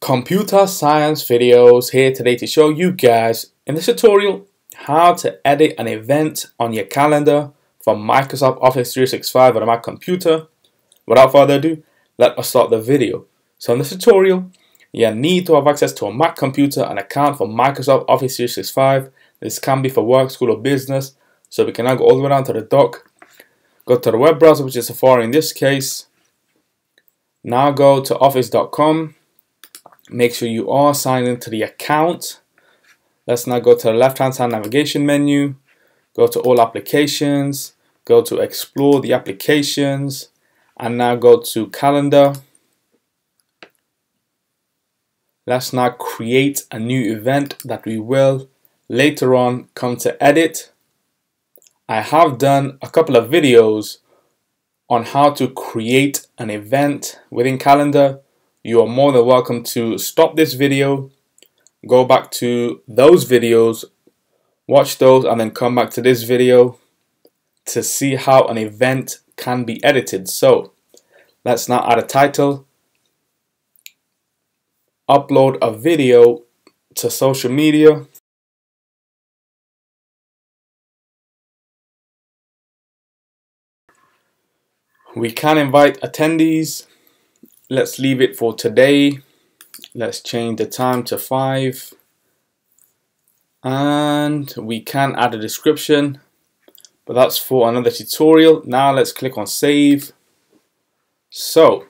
Computer science videos here today to show you guys in this tutorial how to edit an event on your calendar from Microsoft Office 365 on a Mac computer. Without further ado, let us start the video. So in this tutorial, you need to have access to a Mac computer and account for Microsoft Office 365. This can be for work, school or business. So we can now go all the way down to the dock, go to the web browser which is Safari in this case. Now go to office.com make sure you are signed into the account. Let's now go to the left hand side navigation menu, go to all applications, go to explore the applications, and now go to calendar. Let's now create a new event that we will later on come to edit. I have done a couple of videos on how to create an event within calendar you are more than welcome to stop this video, go back to those videos, watch those, and then come back to this video to see how an event can be edited. So let's now add a title, upload a video to social media. We can invite attendees let's leave it for today. Let's change the time to 5 and we can add a description but that's for another tutorial. Now let's click on save. So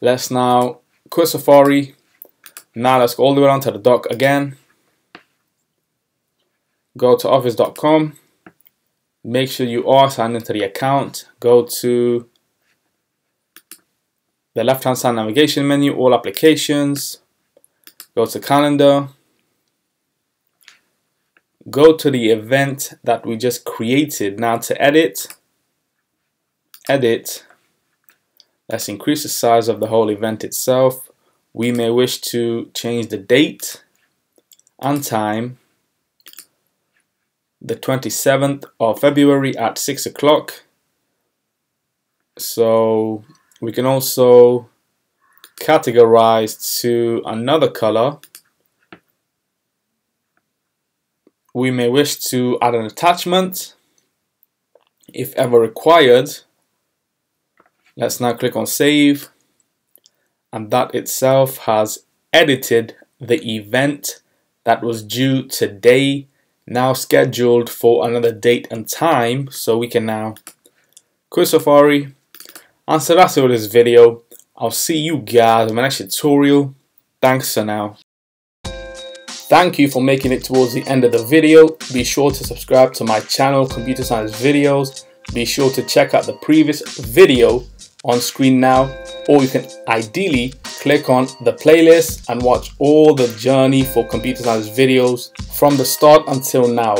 let's now quit Safari. Now let's go all the way down to the dock again. Go to office.com make sure you are signed into the account. Go to the left hand side navigation menu, all applications, go to calendar, go to the event that we just created. Now to edit, edit, let's increase the size of the whole event itself. We may wish to change the date and time, the 27th of February at 6 o'clock. So we can also categorize to another color. We may wish to add an attachment if ever required. Let's now click on save and that itself has edited the event that was due today now scheduled for another date and time so we can now quit Safari and so that's all this video. I'll see you guys in my next tutorial. Thanks for now. Thank you for making it towards the end of the video. Be sure to subscribe to my channel, Computer Science Videos. Be sure to check out the previous video on screen now, or you can ideally click on the playlist and watch all the journey for computer science videos from the start until now.